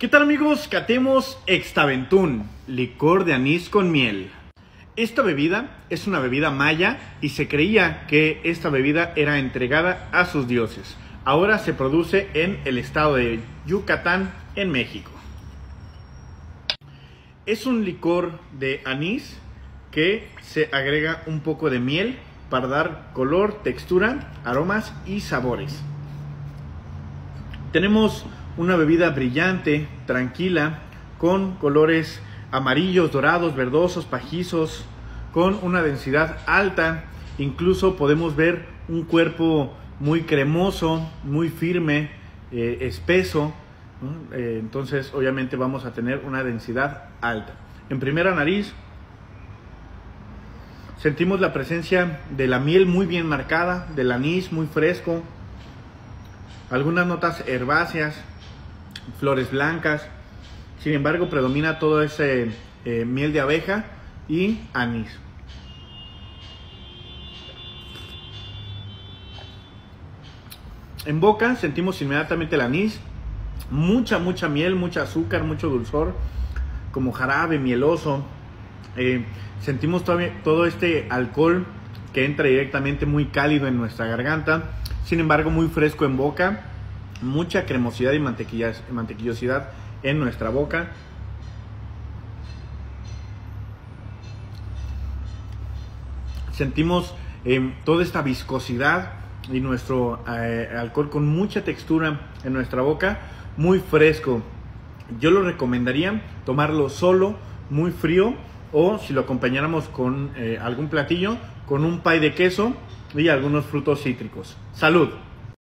¿Qué tal amigos? Catemos Extaventún, licor de anís con miel. Esta bebida es una bebida maya y se creía que esta bebida era entregada a sus dioses. Ahora se produce en el estado de Yucatán, en México. Es un licor de anís que se agrega un poco de miel para dar color, textura, aromas y sabores. Tenemos una bebida brillante, tranquila, con colores amarillos, dorados, verdosos, pajizos, con una densidad alta. Incluso podemos ver un cuerpo muy cremoso, muy firme, eh, espeso. Eh, entonces, obviamente, vamos a tener una densidad alta. En primera nariz, sentimos la presencia de la miel muy bien marcada, del anís muy fresco, algunas notas herbáceas, flores blancas. Sin embargo, predomina todo ese eh, miel de abeja y anís. En boca sentimos inmediatamente el anís, mucha, mucha miel, mucho azúcar, mucho dulzor, como jarabe mieloso. Eh, sentimos todo este alcohol que entra directamente muy cálido en nuestra garganta, sin embargo muy fresco en boca, mucha cremosidad y mantequillosidad en nuestra boca. Sentimos eh, toda esta viscosidad y nuestro eh, alcohol con mucha textura en nuestra boca, muy fresco. Yo lo recomendaría tomarlo solo, muy frío, o si lo acompañáramos con eh, algún platillo, con un pie de queso y algunos frutos cítricos. Salud.